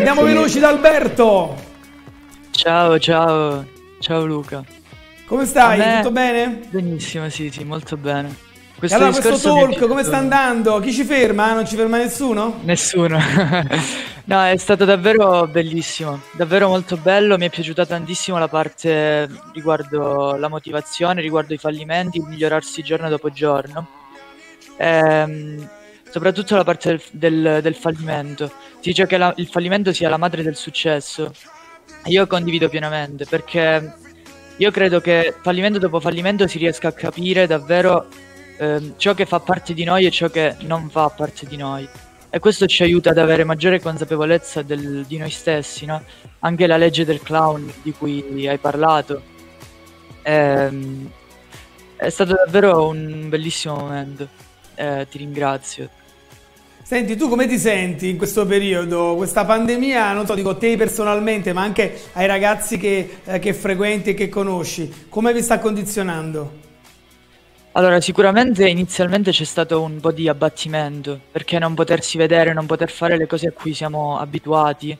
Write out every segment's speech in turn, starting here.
Andiamo veloci da Alberto. Ciao, ciao, ciao Luca. Come stai? Me... Tutto bene? Benissimo, sì, sì, molto bene. Questo allora questo talk come sta andando? Chi ci ferma? Non ci ferma nessuno? Nessuno. no, è stato davvero bellissimo, davvero molto bello. Mi è piaciuta tantissimo la parte riguardo la motivazione, riguardo i fallimenti, migliorarsi giorno dopo giorno. Ehm, soprattutto la parte del, del, del fallimento. Si dice che la, il fallimento sia la madre del successo. Io condivido pienamente perché io credo che fallimento dopo fallimento si riesca a capire davvero eh, ciò che fa parte di noi e ciò che non fa parte di noi. E questo ci aiuta ad avere maggiore consapevolezza del, di noi stessi, no? Anche la legge del clown di cui hai parlato. Ehm, è stato davvero un bellissimo momento. Eh, ti ringrazio. Senti, tu come ti senti in questo periodo? Questa pandemia, non so, dico te personalmente, ma anche ai ragazzi che, eh, che frequenti e che conosci, come vi sta condizionando? Allora, sicuramente inizialmente c'è stato un po' di abbattimento, perché non potersi vedere, non poter fare le cose a cui siamo abituati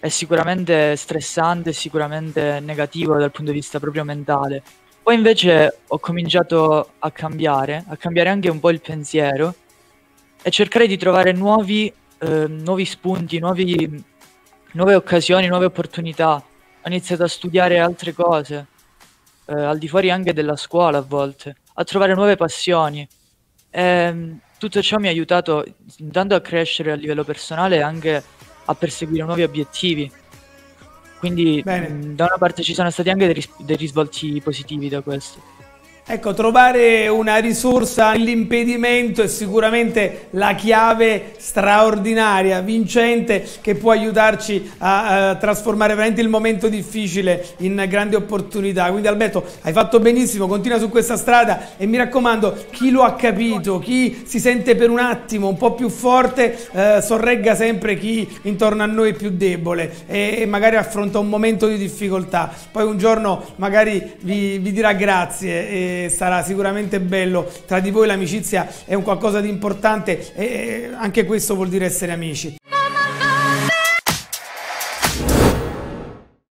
è sicuramente stressante, sicuramente negativo dal punto di vista proprio mentale. Poi invece ho cominciato a cambiare, a cambiare anche un po' il pensiero e cercare di trovare nuovi, eh, nuovi spunti, nuovi, nuove occasioni, nuove opportunità. Ho iniziato a studiare altre cose, eh, al di fuori anche della scuola a volte a trovare nuove passioni. E, ehm, tutto ciò mi ha aiutato intanto a crescere a livello personale e anche a perseguire nuovi obiettivi. Quindi mh, da una parte ci sono stati anche dei, ris- dei risvolti positivi da questo. Ecco, trovare una risorsa nell'impedimento è sicuramente la chiave straordinaria, vincente, che può aiutarci a, a, trasformare veramente il momento difficile in grandi opportunità. Quindi Alberto, hai fatto benissimo, continua su questa strada e mi raccomando, chi lo ha capito, chi si sente per un attimo un po' più forte, eh, sorregga sempre chi intorno a noi è più debole e, e, magari affronta un momento di difficoltà. Poi un giorno magari vi, vi dirà grazie. Sarà sicuramente bello. Tra di voi l'amicizia è un qualcosa di importante e anche questo vuol dire essere amici.